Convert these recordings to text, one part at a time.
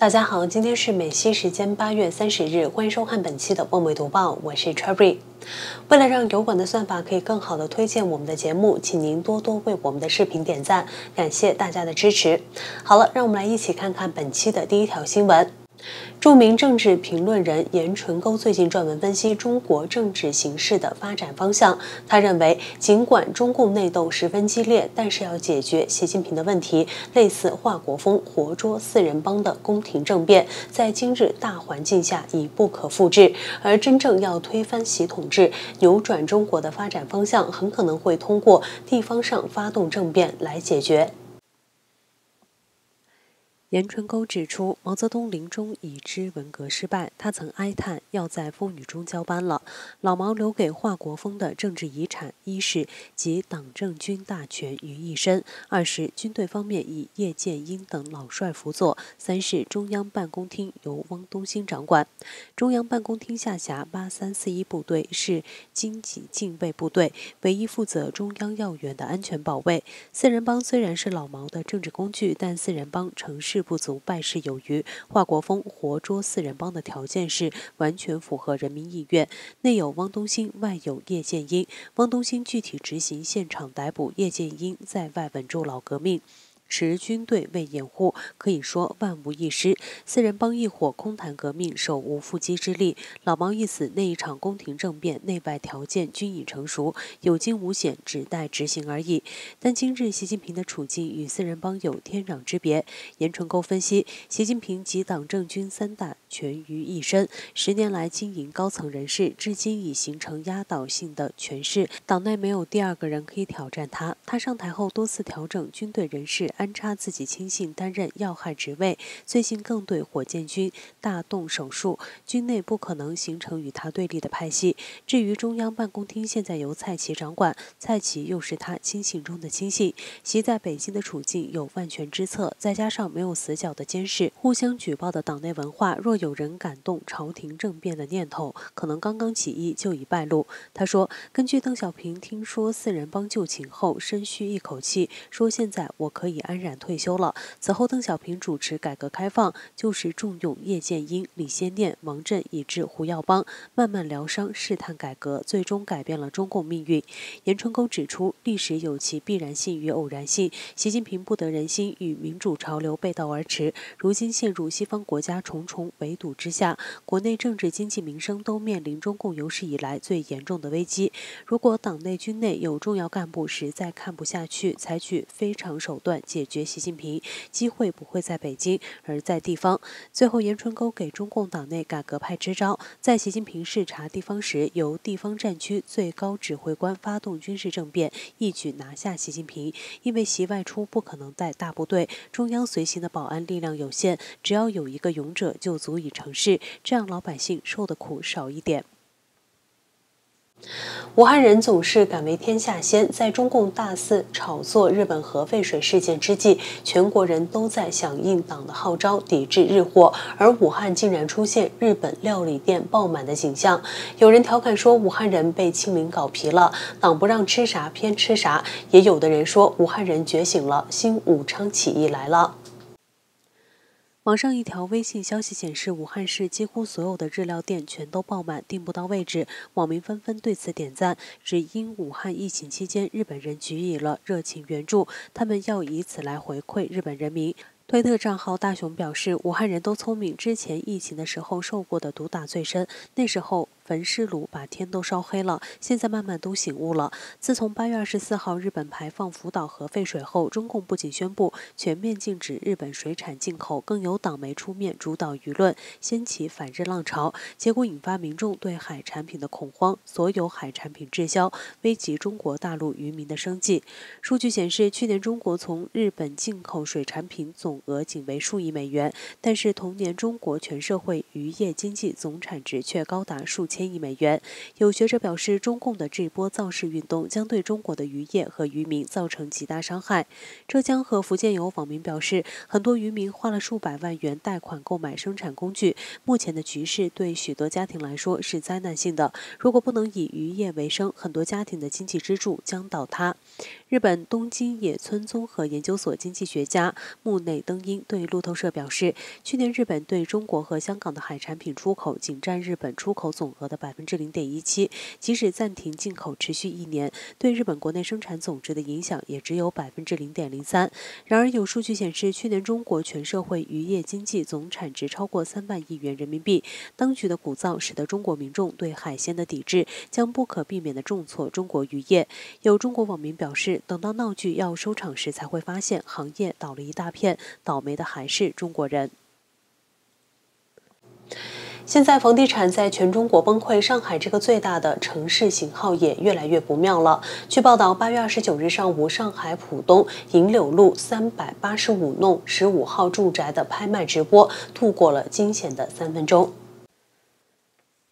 大家好，今天是美西时间八月三十日，欢迎收看本期的《梦美读报》，我是 Cherry。为了让油管的算法可以更好的推荐我们的节目，请您多多为我们的视频点赞，感谢大家的支持。好了，让我们来一起看看本期的第一条新闻。著名政治评论人严纯沟最近撰文分析中国政治形势的发展方向。他认为，尽管中共内斗十分激烈，但是要解决习近平的问题，类似华国锋活捉四人帮的宫廷政变，在今日大环境下已不可复制。而真正要推翻习统治、扭转中国的发展方向，很可能会通过地方上发动政变来解决。严春沟指出，毛泽东临终已知文革失败，他曾哀叹要在风雨中交班了。老毛留给华国锋的政治遗产，一是集党政军大权于一身；二是军队方面以叶剑英等老帅辅佐；三是中央办公厅由汪东兴掌管。中央办公厅下辖八三四一部队是经济禁卫部队，唯一负责中央要员的安全保卫。四人帮虽然是老毛的政治工具，但四人帮成不足败事有余。华国锋活捉四人帮的条件是完全符合人民意愿，内有汪东兴，外有叶剑英。汪东兴具体执行现场逮捕，叶剑英在外稳住老革命。持军队为掩护，可以说万无一失。四人帮一伙空谈革命，手无缚鸡之力。老毛一死，那一场宫廷政变，内外条件均已成熟，有惊无险，只待执行而已。但今日习近平的处境与四人帮有天壤之别。严纯沟分析，习近平及党政军三大权于一身，十年来经营高层人士，至今已形成压倒性的权势，党内没有第二个人可以挑战他。他上台后多次调整军队人事。安插自己亲信担任要害职位，最近更对火箭军大动手术，军内不可能形成与他对立的派系。至于中央办公厅，现在由蔡奇掌管，蔡奇又是他亲信中的亲信，其在北京的处境有万全之策，再加上没有死角的监视、互相举报的党内文化，若有人敢动朝廷政变的念头，可能刚刚起义就已败露。他说：“根据邓小平听说四人帮就寝后，深吁一口气，说现在我可以。”安然退休了。此后，邓小平主持改革开放，就是重用叶剑英、李先念、王震以至胡耀邦，慢慢疗伤，试探改革，最终改变了中共命运。严春沟指出，历史有其必然性与偶然性。习近平不得人心，与民主潮流背道而驰。如今陷入西方国家重重围围堵之下，国内政治、经济、民生都面临中共有史以来最严重的危机。如果党内军内有重要干部实在看不下去，采取非常手段解。解决习近平机会不会在北京，而在地方。最后，严春沟给中共党内改革派支招：在习近平视察地方时，由地方战区最高指挥官发动军事政变，一举拿下习近平。因为习外出不可能带大部队，中央随行的保安力量有限，只要有一个勇者就足以以成事，这样老百姓受的苦少一点。武汉人总是敢为天下先，在中共大肆炒作日本核废水事件之际，全国人都在响应党的号召，抵制日货，而武汉竟然出现日本料理店爆满的景象。有人调侃说，武汉人被清零搞皮了，党不让吃啥偏吃啥；也有的人说，武汉人觉醒了，新武昌起义来了。网上一条微信消息显示，武汉市几乎所有的日料店全都爆满，订不到位置。网民纷纷对此点赞，只因武汉疫情期间日本人给予了热情援助，他们要以此来回馈日本人民。推特账号大雄表示，武汉人都聪明，之前疫情的时候受过的毒打最深，那时候。焚尸炉把天都烧黑了，现在慢慢都醒悟了。自从八月二十四号日本排放福岛核废水后，中共不仅宣布全面禁止日本水产进口，更有党媒出面主导舆论，掀起反日浪潮，结果引发民众对海产品的恐慌，所有海产品滞销，危及中国大陆渔民的生计。数据显示，去年中国从日本进口水产品总额仅为数亿美元，但是同年中国全社会渔业经济总产值却高达数千。千亿美元。有学者表示，中共的这波造势运动将对中国的渔业和渔民造成极大伤害。浙江和福建有网民表示，很多渔民花了数百万元贷款购买生产工具，目前的局势对许多家庭来说是灾难性的。如果不能以渔业为生，很多家庭的经济支柱将倒塌。日本东京野村综合研究所经济学家木内登英对路透社表示，去年日本对中国和香港的海产品出口仅占日本出口总额的百分之零点一七，即使暂停进口持续一年，对日本国内生产总值的影响也只有百分之零点零三。然而，有数据显示，去年中国全社会渔业经济总产值超过三万亿元人民币。当局的鼓噪使得中国民众对海鲜的抵制将不可避免地重挫中国渔业。有中国网民表示。等到闹剧要收场时，才会发现行业倒了一大片，倒霉的还是中国人。现在房地产在全中国崩溃，上海这个最大的城市型号也越来越不妙了。据报道，八月二十九日上午，上海浦东银柳路三百八十五弄十五号住宅的拍卖直播度过了惊险的三分钟。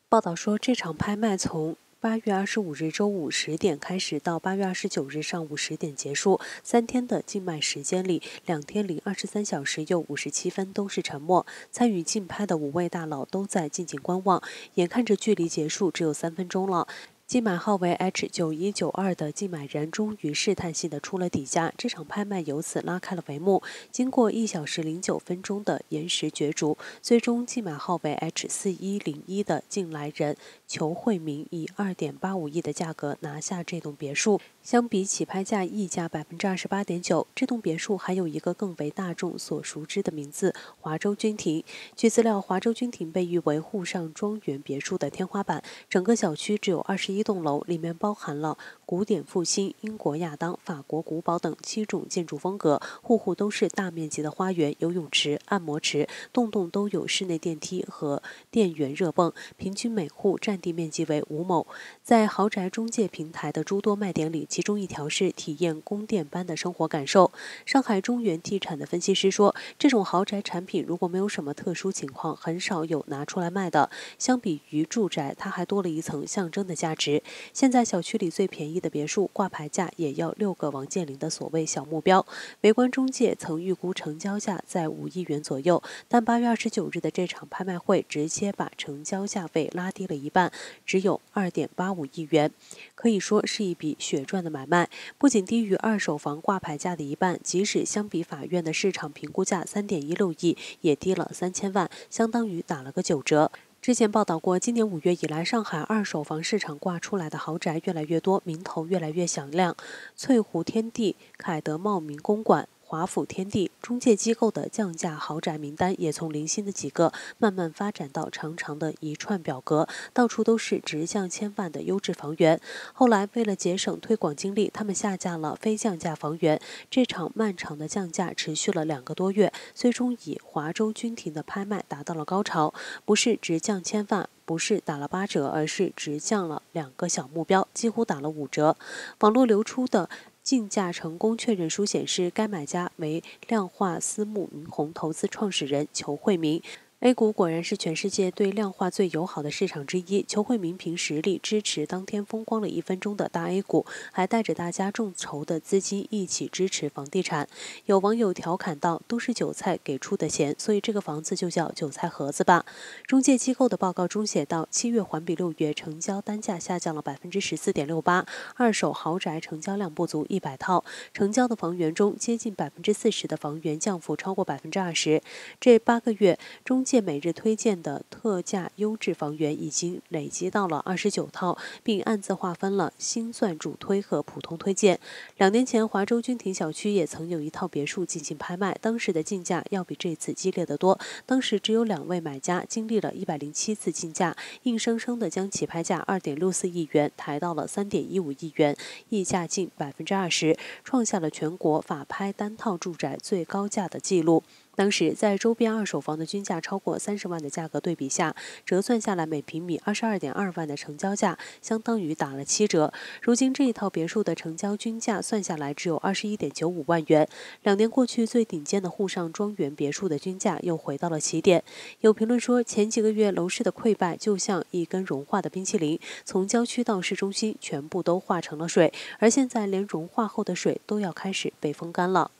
报道说，这场拍卖从。八月二十五日周五十点开始，到八月二十九日上午十点结束，三天的竞卖时间里，两天零二十三小时又五十七分都是沉默。参与竞拍的五位大佬都在静静观望，眼看着距离结束只有三分钟了。竞买号为 H 九一九二的竞买人终于试探性的出了底价，这场拍卖由此拉开了帷幕。经过一小时零九分钟的延时角逐，最终竞买号为 H 四一零一的竞来人裘慧明以二点八五亿的价格拿下这栋别墅。相比起拍价溢价百分之二十八点九，这栋别墅还有一个更为大众所熟知的名字——华州君庭。据资料，华州君庭被誉为沪上庄园别墅的天花板，整个小区只有二十一。一栋楼里面包含了古典复兴、英国亚当、法国古堡等七种建筑风格，户户都是大面积的花园、游泳池、按摩池，栋栋都有室内电梯和电源热泵，平均每户占地面积为五亩。在豪宅中介平台的诸多卖点里，其中一条是体验宫殿般的生活感受。上海中原地产的分析师说，这种豪宅产品如果没有什么特殊情况，很少有拿出来卖的。相比于住宅，它还多了一层象征的价值。现在小区里最便宜的别墅挂牌价也要六个王健林的所谓小目标。围观中介曾预估成交价在五亿元左右，但八月二十九日的这场拍卖会直接把成交价位拉低了一半，只有二点八五亿元，可以说是一笔血赚的买卖。不仅低于二手房挂牌价的一半，即使相比法院的市场评估价三点一六亿，也低了三千万，相当于打了个九折。之前报道过，今年五月以来，上海二手房市场挂出来的豪宅越来越多，名头越来越响亮，翠湖天地、凯德茂名公馆。华府天地中介机构的降价豪宅名单也从零星的几个慢慢发展到长长的一串表格，到处都是直降千万的优质房源。后来为了节省推广精力，他们下架了非降价房源。这场漫长的降价持续了两个多月，最终以华州君庭的拍卖达到了高潮。不是直降千万，不是打了八折，而是直降了两个小目标，几乎打了五折。网络流出的。竞价成功确认书显示，该买家为量化私募明宏投资创始人裘慧明。A 股果然是全世界对量化最友好的市场之一。裘慧明凭实力支持当天风光了一分钟的大 A 股，还带着大家众筹的资金一起支持房地产。有网友调侃道：“都是韭菜给出的钱，所以这个房子就叫韭菜盒子吧。”中介机构的报告中写道：七月环比六月成交单价下降了百分之十四点六八，二手豪宅成交量不足一百套，成交的房源中接近百分之四十的房源降幅超过百分之二十。这八个月中。借每日推荐的特价优质房源已经累积到了二十九套，并暗自划分了星钻主推和普通推荐。两年前，华州君庭小区也曾有一套别墅进行拍卖，当时的竞价要比这次激烈得多。当时只有两位买家，经历了一百零七次竞价，硬生生的将起拍价二点六四亿元抬到了三点一五亿元，溢价近百分之二十，创下了全国法拍单套住宅最高价的记录。当时在周边二手房的均价超过三十万的价格对比下，折算下来每平米二十二点二万的成交价，相当于打了七折。如今这一套别墅的成交均价算下来只有二十一点九五万元。两年过去，最顶尖的沪上庄园别墅的均价又回到了起点。有评论说，前几个月楼市的溃败就像一根融化的冰淇淋，从郊区到市中心全部都化成了水，而现在连融化后的水都要开始被风干了。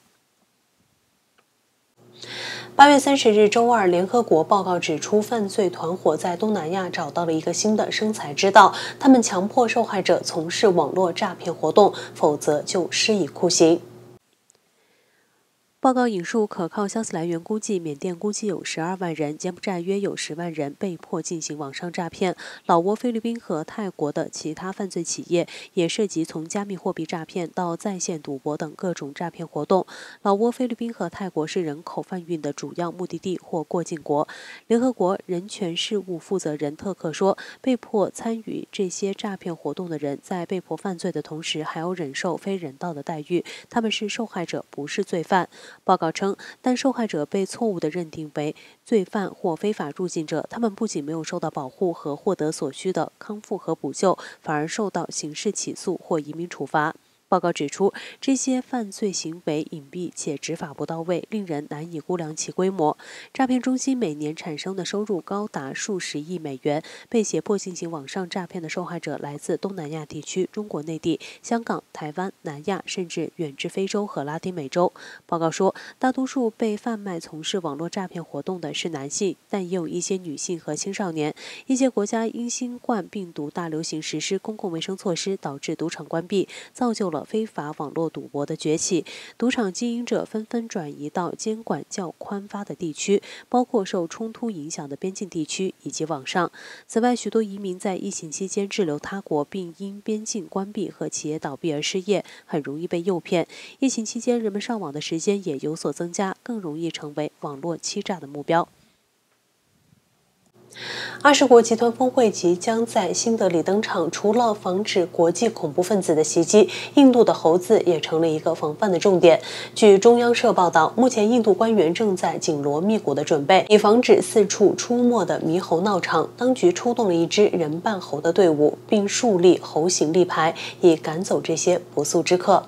八月三十日周二，联合国报告指出，犯罪团伙在东南亚找到了一个新的生财之道，他们强迫受害者从事网络诈骗活动，否则就施以酷刑。报告引述可靠消息来源估计，缅甸估计有十二万人，柬埔寨约有十万人被迫进行网上诈骗。老挝、菲律宾和泰国的其他犯罪企业也涉及从加密货币诈骗到在线赌博等各种诈骗活动。老挝、菲律宾和泰国是人口贩运的主要目的地或过境国。联合国人权事务负责人特克说：“被迫参与这些诈骗活动的人在被迫犯罪的同时，还要忍受非人道的待遇。他们是受害者，不是罪犯。”报告称，但受害者被错误地认定为罪犯或非法入境者，他们不仅没有受到保护和获得所需的康复和补救，反而受到刑事起诉或移民处罚。报告指出，这些犯罪行为隐蔽且执法不到位，令人难以估量其规模。诈骗中心每年产生的收入高达数十亿美元。被胁迫进行网上诈骗的受害者来自东南亚地区、中国内地、香港、台湾、南亚，甚至远至非洲和拉丁美洲。报告说，大多数被贩卖从事网络诈骗活动的是男性，但也有一些女性和青少年。一些国家因新冠病毒大流行实施公共卫生措施，导致赌场关闭，造就了。非法网络赌博的崛起，赌场经营者纷纷转移到监管较宽发的地区，包括受冲突影响的边境地区以及网上。此外，许多移民在疫情期间滞留他国，并因边境关闭和企业倒闭而失业，很容易被诱骗。疫情期间，人们上网的时间也有所增加，更容易成为网络欺诈的目标。二十国集团峰会即将在新德里登场。除了防止国际恐怖分子的袭击，印度的猴子也成了一个防范的重点。据中央社报道，目前印度官员正在紧锣密鼓的准备，以防止四处出没的猕猴闹场。当局出动了一支人扮猴的队伍，并树立猴形立牌，以赶走这些不速之客。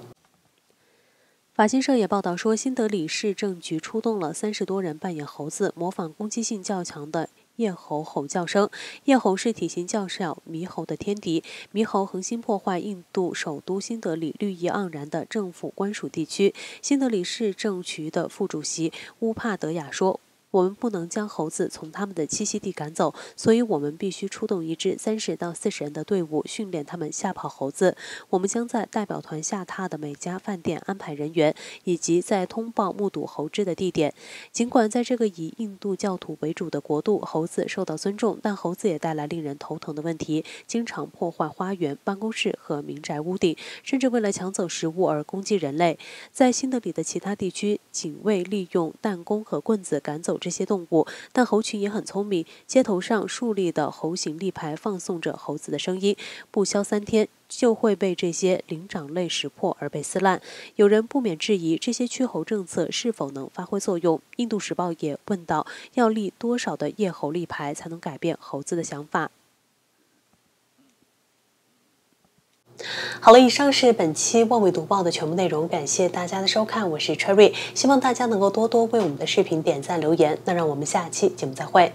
法新社也报道说，新德里市政局出动了三十多人扮演猴子，模仿攻击性较强的。夜猴吼叫声，夜猴是体型较小猕猴的天敌。猕猴横行破坏印度首都新德里绿意盎然的政府官署地区。新德里市政局的副主席乌帕德雅说。我们不能将猴子从他们的栖息地赶走，所以我们必须出动一支三十到四十人的队伍，训练他们吓跑猴子。我们将在代表团下榻的每家饭店安排人员，以及在通报目睹猴只的地点。尽管在这个以印度教徒为主的国度，猴子受到尊重，但猴子也带来令人头疼的问题，经常破坏花园、办公室和民宅屋顶，甚至为了抢走食物而攻击人类。在新德里的其他地区，警卫利用弹弓和棍子赶走。这些动物，但猴群也很聪明。街头上竖立的猴形立牌放送着猴子的声音，不消三天就会被这些灵长类识破而被撕烂。有人不免质疑这些驱猴政策是否能发挥作用。印度时报也问到：要立多少的夜猴立牌才能改变猴子的想法？好了，以上是本期《望维读报》的全部内容，感谢大家的收看，我是 Cherry，希望大家能够多多为我们的视频点赞留言，那让我们下期节目再会。